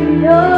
your